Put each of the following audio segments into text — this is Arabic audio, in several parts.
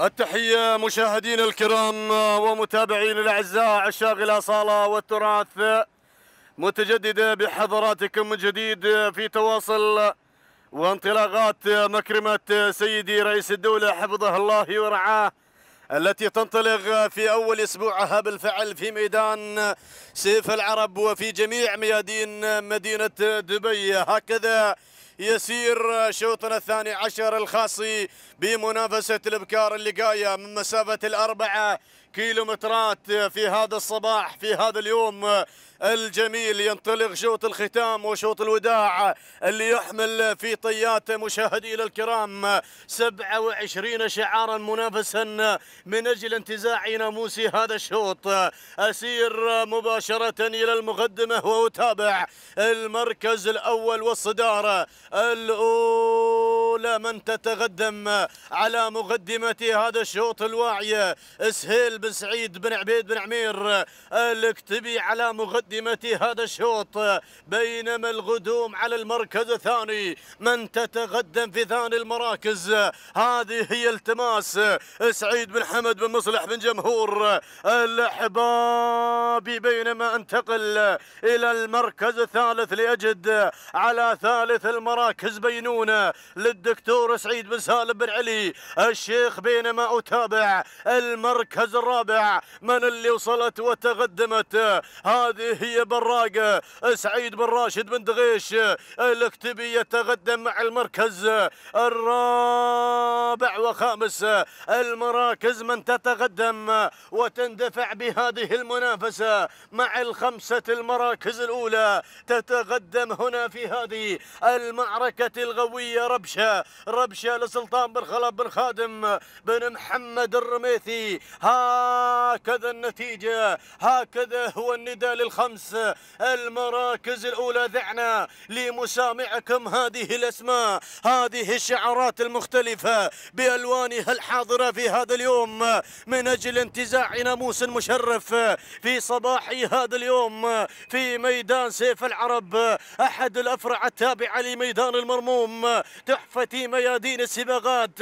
التحية مشاهدينا الكرام ومتابعين الأعزاء عشاق الأصالة والتراث متجددة بحضراتكم من جديد في تواصل وانطلاقات مكرمة سيدي رئيس الدولة حفظه الله ورعاه التي تنطلق في أول أسبوعها بالفعل في ميدان سيف العرب وفي جميع ميادين مدينة دبي. هكذا يسير شوطنا الثاني عشر الخاص بمنافسة الإبكار اللقاية من مسافة الأربعة. كيلومترات في هذا الصباح في هذا اليوم الجميل ينطلق شوط الختام وشوط الوداع اللي يحمل في طيات مشاهدينا الكرام 27 شعارا منافسا من أجل انتزاع ناموس هذا الشوط. أسير مباشرة إلى المقدمة وأتابع المركز الأول والصداره الأولى من تتقدم على مقدمة هذا الشوط الواعيه سهيل بن سعيد بن عبيد بن عمير الاكتبي على مقدمة هذا الشوط. بينما الغدوم على المركز الثاني من تتقدم في ثاني المراكز. هذه هي التماس. سعيد بن حمد بن مصلح بن جمهور. الأحبابي بينما انتقل إلى المركز الثالث لأجد على ثالث المراكز بينونة للدكتور سعيد بن سالم بن علي الشيخ بينما أتابع المركز الرابع من اللي وصلت وتقدمت. هذه هي براقة سعيد بن راشد بن دغيش الاكتبي يتقدم مع المركز الرابع وخامس. المراكز من تتقدم وتندفع بهذه المنافسة مع الخمسة المراكز الأولى تتقدم هنا في هذه المعركة الغوية ربشة. ربشة لسلطان بن خلف بن خادم بن محمد الرميثي. هكذا النتيجة هكذا هو النداء للخمس. المراكز الأولى ذعنا لمسامعكم هذه الأسماء هذه الشعارات المختلفة بألوانها الحاضرة في هذا اليوم. من أجل انتزاع ناموس مشرف في صباح هذا اليوم في ميدان سيف العرب أحد الأفرع التابعة لميدان المرموم ميادين السباقات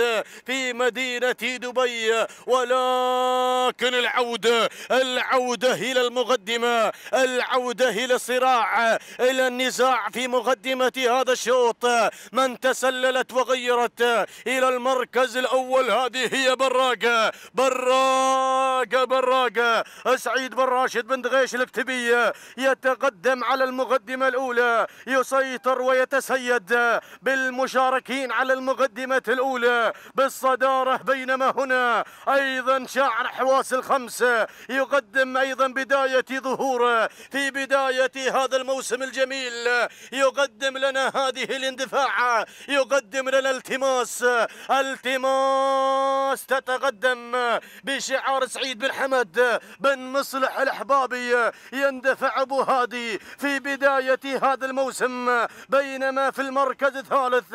في مدينة دبي. ولكن العودة العودة إلى المقدمة العودة إلى الصراع إلى النزاع في مقدمة هذا الشوط. من تسللت وغيرت إلى المركز الأول هذه هي براقة براقة براقة سعيد بن راشد بن دغيش الاكتبية يتقدم على المقدمة الأولى. يسيطر ويتسيد بالمشاركين على المقدمة الأولى بالصدارة بينما هنا أيضا شاعر حواس الخمسة يقدم أيضا بداية ظهوره في بداية هذا الموسم الجميل. يقدم لنا هذه الاندفاع. يقدم لنا التماس. التماس تتقدم بشعار سعيد بن حمد بن مصلح الأحبابي. يندفع أبو هادي في بداية هذا الموسم. بينما في المركز الثالث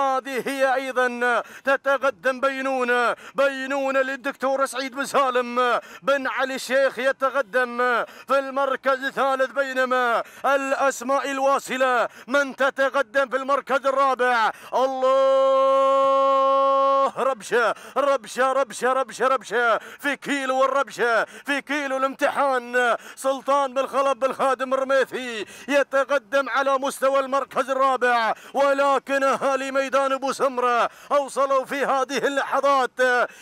هذه هي أيضا تتقدم بينونة بينونة للدكتور سعيد بن سالم. بن علي الشيخ يتقدم في المركز الثالث بينما الأسماء الواصلة من تتقدم في المركز الرابع. الله! ربشة ربشة ربشة ربشة ربشة. في كيلو والربشة في كيلو الامتحان. سلطان بن خلف بن خادم الرميثي يتقدم على مستوى المركز الرابع ولكن أهالي ميدان أبو سمرة أوصلوا في هذه اللحظات.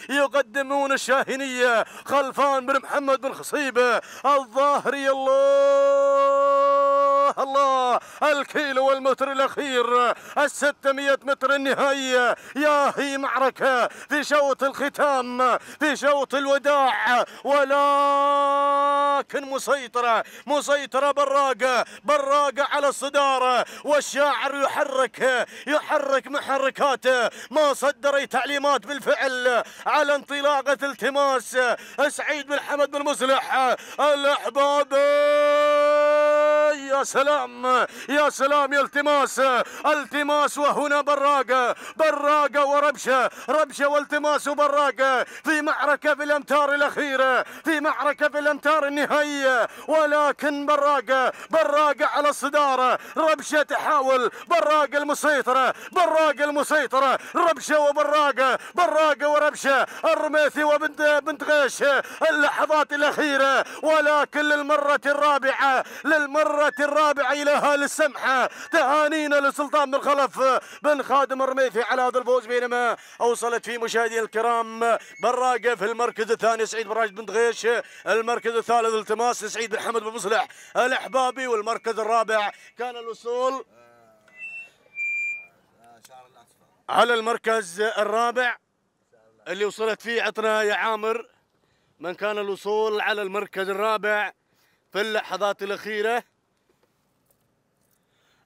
يقدمون الشاهنية خلفان بن محمد بن خصيبة. الظاهري الله الله! الكيلو والمتر الأخير! الستمية متر النهائية يا هي معركة! في شوط الختام! في شوط الوداع! ولكن مسيطرة! مسيطرة براقة! براقة على الصدارة! والشاعر يحرك! يحرك محركاته! ما صدر أي تعليمات بالفعل! على انطلاقة التماس! سعيد بن حمد بن مصلح! الأحباب! يا سلام يا سلام يا التماس. التماس وهنا براقة براقة وربشة ربشة والتماس وبراقة في معركة في الأمتار الأخيرة في معركة في الأمتار النهائية. ولكن براقة براقة على الصدارة. ربشة تحاول براقة المسيطرة براقة المسيطرة. ربشة وبراقة براقة وربشة. الرميثي وبنت بنت غيش اللحظات الأخيرة. ولكن للمرة الرابعة للمرة الرابعة إلى هال السمحة. تهانينا لسلطان بن خلف بن خادم الرميثي على هذا الفوز بينما أوصلت في مشاهدينا الكرام براقة في المركز الثاني سعيد براج بن غيش المركز الثالث التماس سعيد بن حمد بن مصلح الأحبابي والمركز الرابع كان الوصول على المركز الرابع اللي وصلت فيه عطنا يا عامر من كان الوصول على المركز الرابع في اللحظات الأخيرة.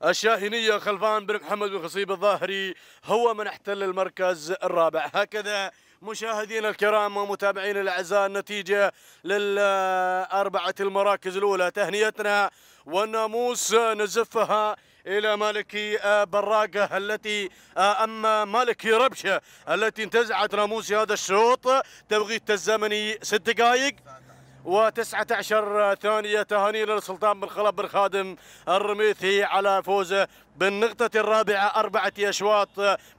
الشاهينية خلفان بن محمد بن خصيب الظاهري هو من احتل المركز الرابع. هكذا مشاهدينا الكرام ومتابعينا الأعزاء النتيجة للأربعة المراكز الأولى. تهنئتنا والناموس نزفها إلى مالكي براقة التي أما مالكي ربشة التي انتزعت ناموس هذا الشوط. توقيت الزمني ست دقائق وتسعة عشر ثانية تهانينا للسلطان بن خلف بن خادم الرميثي على فوزه. بالنقطة الرابعة أربعة أشواط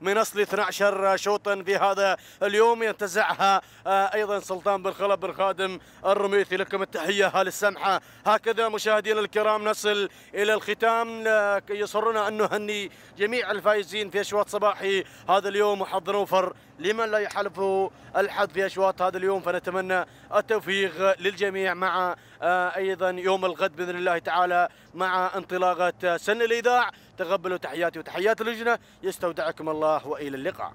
من أصل 12 شوطا في هذا اليوم ينتزعها آه، أيضا سلطان بن خلف بن خادم الرميثي. لكم التحية هال السمحة؟ هكذا مشاهدينا الكرام نصل إلى الختام. آه، يسرنا أن نهني جميع الفائزين في أشواط صباحي هذا اليوم وحظ نوفر لمن لا يحلفه الحظ في أشواط هذا اليوم. فنتمنى التوفيق للجميع مع آه، أيضا يوم الغد بإذن الله تعالى مع انطلاقة سن الإذاع تقبلوا تحياتي وتحيات اللجنة يستودعكم الله وإلى اللقاء.